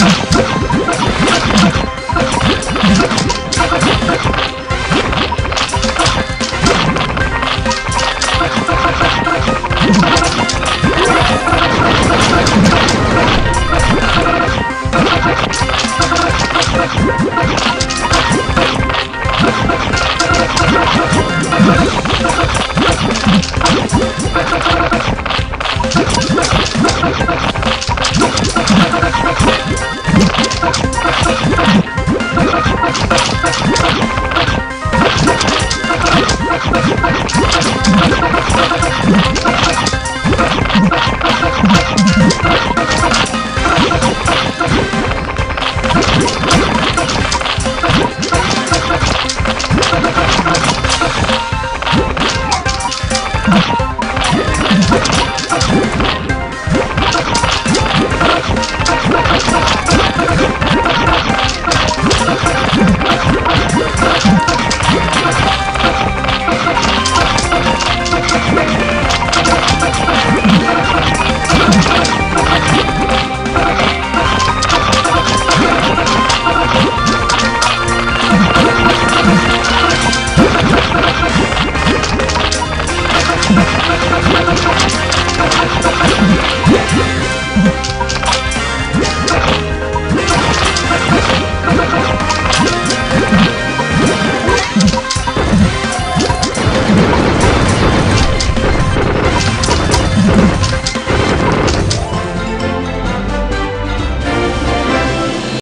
ハハハハ Oh,